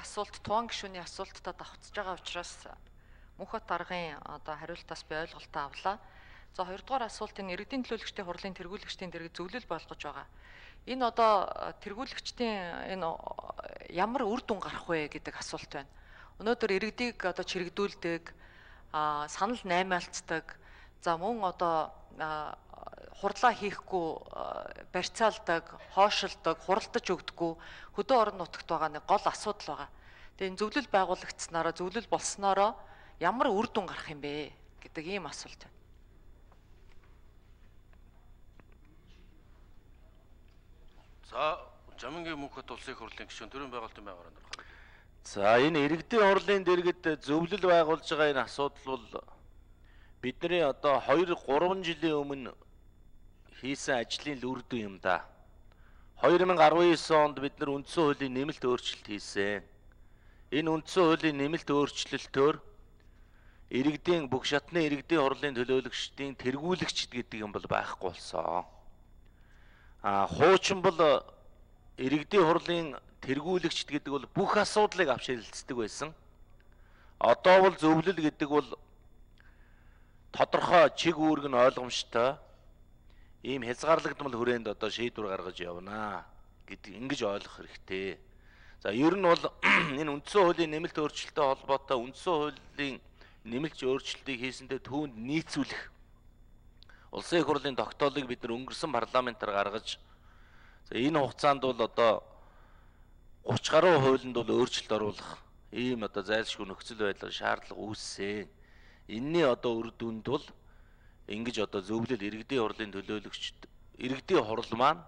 асуулт Туан гишүүний асуултад давхцаж байгаа учраас Мөнхбат даргын одоо хариултаас би ойлголтоо авлаа. За хоёрдугаар асуултын иргэдийн төлөөлөгчдийн хурлын тэргүүлэгчдийн дэргэд зөвлөл болгож байгаа. Энэ одоо тэргүүлэгчдийн энэ ямар үр дүн гарах вэ гэдэг асуулт байна. Өнөөдөр иргэдийг одоо чирэгдүүлдэг, санал наймаалцдаг, за мөн одоо хурлаа хийхгүй барьцаалдаг, хоошилдог, хуралдаж өгдөггүй хөдөө орон нутагт байгаа нэг гол асуудал байгаа. Тэгээ энэ зөвлөл байгуулагдсанараа зөвлөл болсноороо ямар үр дүн гарах юм бэ гэдэг ийм асуулт байна. За Жамингийн мөнхөд улсын хурлын гишүүн төрийн байгуулалтын байгаараа дурах. За энэ иргэдийн хурлын дэргэд зөвлөл байгуулж байгаа энэ асуудал бол бидний одоо 2 3 жилийн өмнө хийсэн ажлын үр дүн юм да. 2019 онд бид нар үндсэн хуулийн нэмэлт өөрчлөлт хийсэн. Энэ үндсэн хуулийн нэмэлт өөрчлөлтөөр иргэдийн бүх шатны иргэдийн хурлын төлөөлөгчдийн тэргүүлэгчд гэдэг юм бол байхгүй болсон. А хуучин бол иргэдийн хурлын тэргүүлэгчд гэдэг бол бүх асуудлыг авч хэлэлцдэг байсан. Одоо бол зөвлөл гэдэг бол тодорхой чиг үүрэг нь ойлгомжтой ийм хязгаарлагдмал хүрээнд одоо шийдвэр гаргаж явнаа гэдэг ингэж ойлгох хэрэгтэй. За ер нь бол энэ үндсэн хуулийн нэмэлт өөрчлөлтөй холбоотой үндсэн хуулийн нэмэлт өөрчлөлтийг хийсэндээ түүнд нийцүүлэх улсын их хурлын тогтоолыг бид нар өнгөрсөн парламентаар гаргаж За энэ хугацаанд бол одоо 30 гаруй хуулинд бол өөрчлөлт оруулах ийм одоо зайлшгүй нөхцөл байдал шаардлага үүссэн. Энийний одоо үр дүнд бол ингэж одоо зөвлөл иргэдийн хурлын төлөөлөгчд иргэдийн хурл маань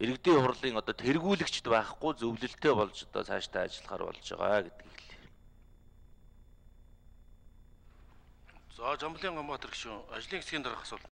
иргэдийн хурлын одоо тэргүүлэгчд байхгүй зөвлөлтөө болж одоо цаашдаа ажиллахаар болж байгаа гэдгийг хэлье. За Жамблын Гамбатар гүшүүн ажлын хэсгийн дараах асуулт